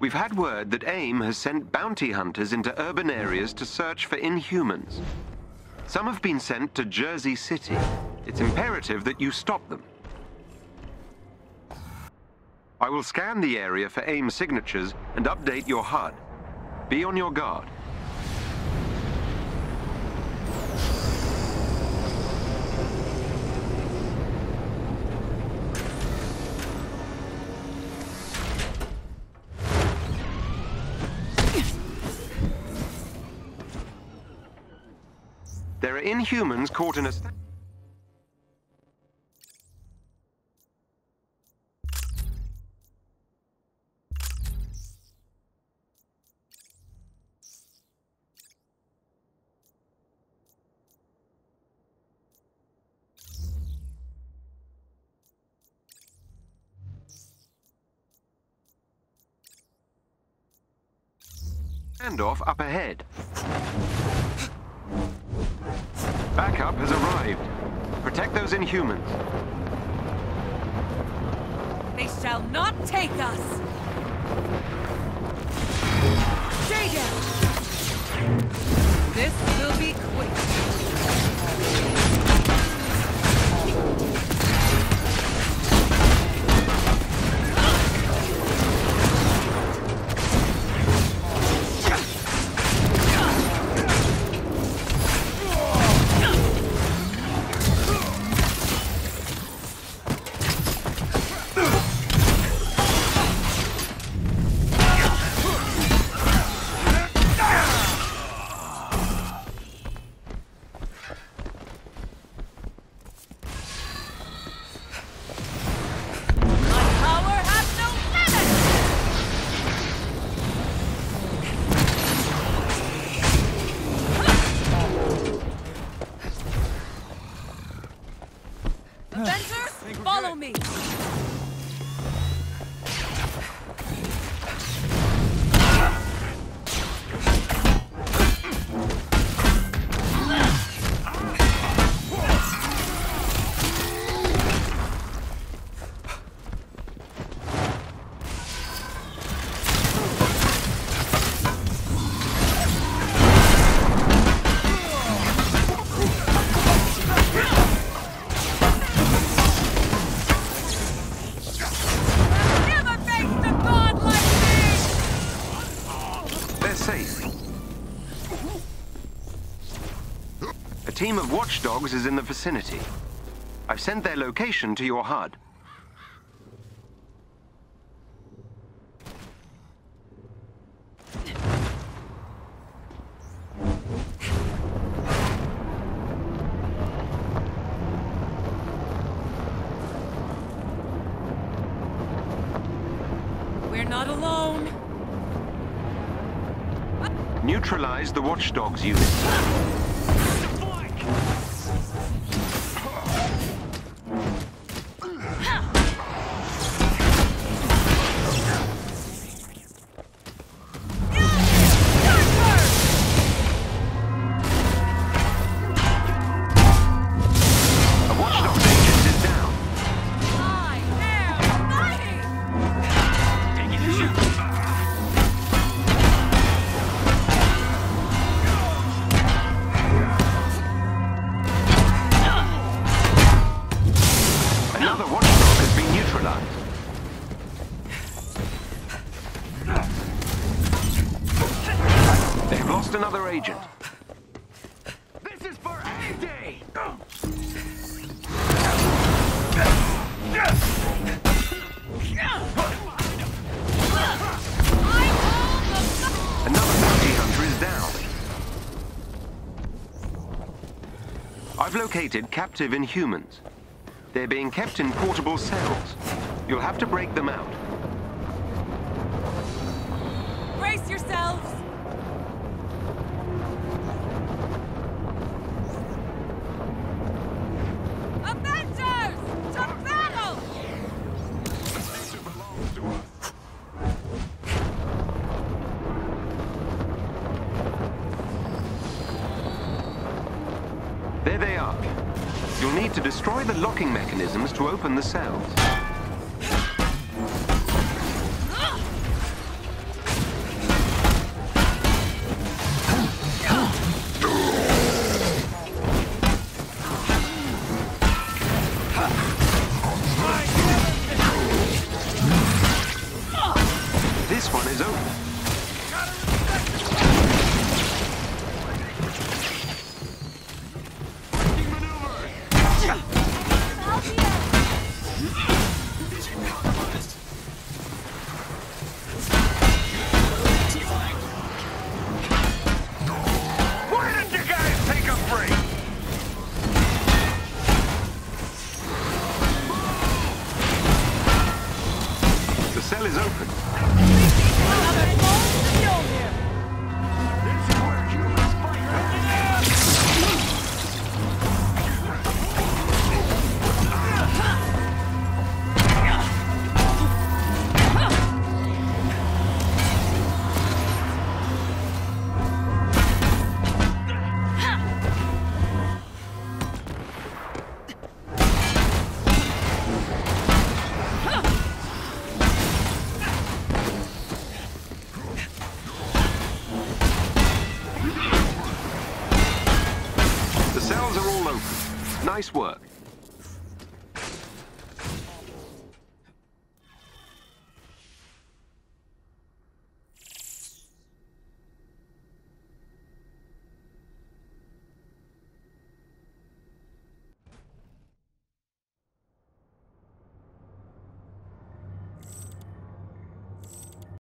We've had word that AIM has sent bounty hunters into urban areas to search for Inhumans. Some have been sent to Jersey City. It's imperative that you stop them. I will scan the area for AIM signatures and update your HUD. Be on your guard. Are Inhumans caught in a... Standoff up ahead. Backup has arrived. Protect those Inhumans. They shall not take us! Avengers, follow me! Safe. A team of watchdogs is in the vicinity. I've sent their location to your HUD. We're not alone. Neutralize the watchdogs unit. Agent. This is for! Another bounty hunter is down. I've located captive Inhumans. They're being kept in portable cells. You'll have to break them out. Brace yourselves! There they are. You'll need to destroy the locking mechanisms to open the cells. Cell is open. Nice work.